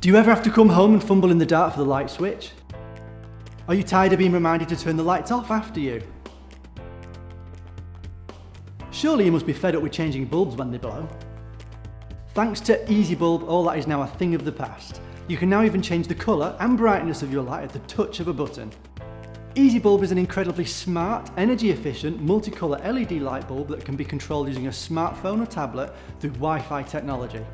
Do you ever have to come home and fumble in the dark for the light switch? Are you tired of being reminded to turn the lights off after you? Surely you must be fed up with changing bulbs when they blow. Thanks to EasyBulb, all that is now a thing of the past. You can now even change the colour and brightness of your light at the touch of a button. EasyBulb is an incredibly smart, energy efficient, multicolour LED light bulb that can be controlled using a smartphone or tablet through Wi-Fi technology.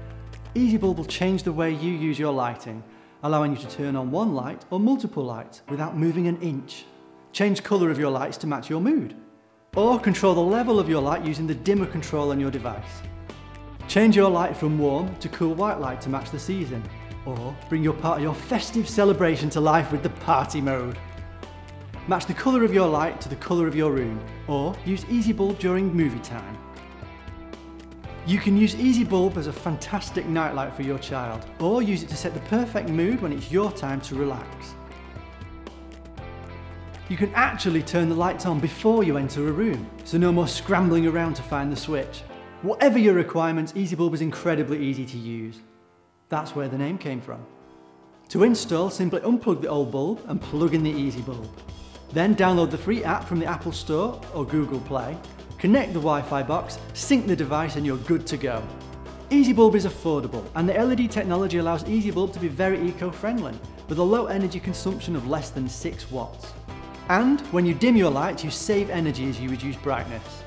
EasyBulb will change the way you use your lighting, allowing you to turn on one light or multiple lights without moving an inch. Change colour of your lights to match your mood. Or control the level of your light using the dimmer control on your device. Change your light from warm to cool white light to match the season. Or bring your part of your festive celebration to life with the party mode. Match the colour of your light to the colour of your room, or use EasyBulb during movie time. You can use EasyBulb as a fantastic nightlight for your child, or use it to set the perfect mood when it's your time to relax. You can actually turn the lights on before you enter a room, so no more scrambling around to find the switch. Whatever your requirements, EasyBulb is incredibly easy to use. That's where the name came from. To install, simply unplug the old bulb and plug in the EasyBulb. Then download the free app from the Apple Store or Google Play Connect the Wi-Fi box, sync the device and you're good to go. EasyBulb is affordable and the LED technology allows EasyBulb to be very eco-friendly with a low energy consumption of less than 6 watts. And when you dim your lights you save energy as you reduce brightness.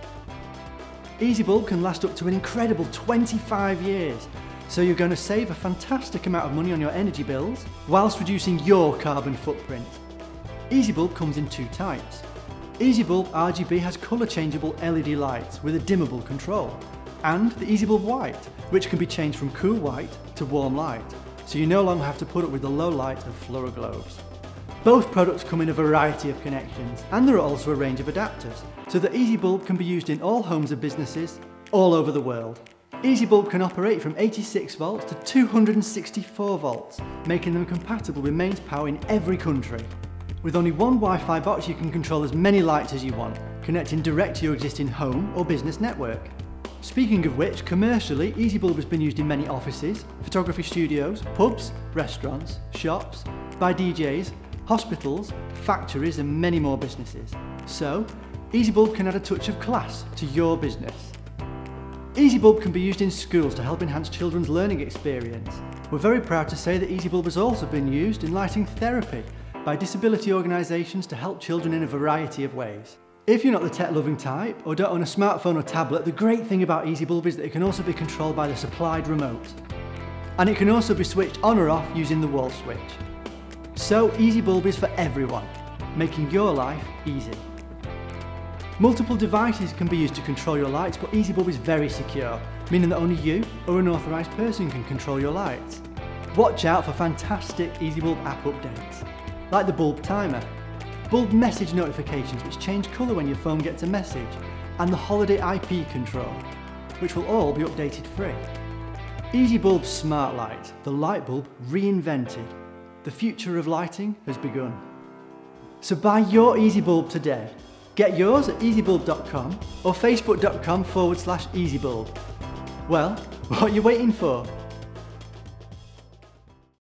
EasyBulb can last up to an incredible 25 years so you're going to save a fantastic amount of money on your energy bills whilst reducing your carbon footprint. EasyBulb comes in two types, EasyBulb RGB has colour changeable LED lights with a dimmable control, and the EasyBulb White, which can be changed from cool white to warm light, so you no longer have to put up with the low light of fluoroglobes. Both products come in a variety of connections, and there are also a range of adapters, so that EasyBulb can be used in all homes and businesses all over the world. EasyBulb can operate from 86 volts to 264 volts, making them compatible with mains power in every country. With only one Wi-Fi box you can control as many lights as you want, connecting direct to your existing home or business network. Speaking of which, commercially, EasyBulb has been used in many offices, photography studios, pubs, restaurants, shops, by DJs, hospitals, factories and many more businesses. So, EasyBulb can add a touch of class to your business. EasyBulb can be used in schools to help enhance children's learning experience. We're very proud to say that EasyBulb has also been used in lighting therapy by disability organisations to help children in a variety of ways. If you're not the tech-loving type or don't own a smartphone or tablet, the great thing about EasyBulb is that it can also be controlled by the supplied remote. And it can also be switched on or off using the wall switch. So EasyBulb is for everyone, making your life easy. Multiple devices can be used to control your lights, but EasyBulb is very secure, meaning that only you or an authorised person can control your lights. Watch out for fantastic EasyBulb app updates like the bulb timer, bulb message notifications which change colour when your phone gets a message, and the holiday IP control, which will all be updated free. EasyBulb Smart Light, the light bulb reinvented. The future of lighting has begun. So buy your EasyBulb today. Get yours at easybulb.com or facebook.com forward slash easybulb. Well, what are you waiting for?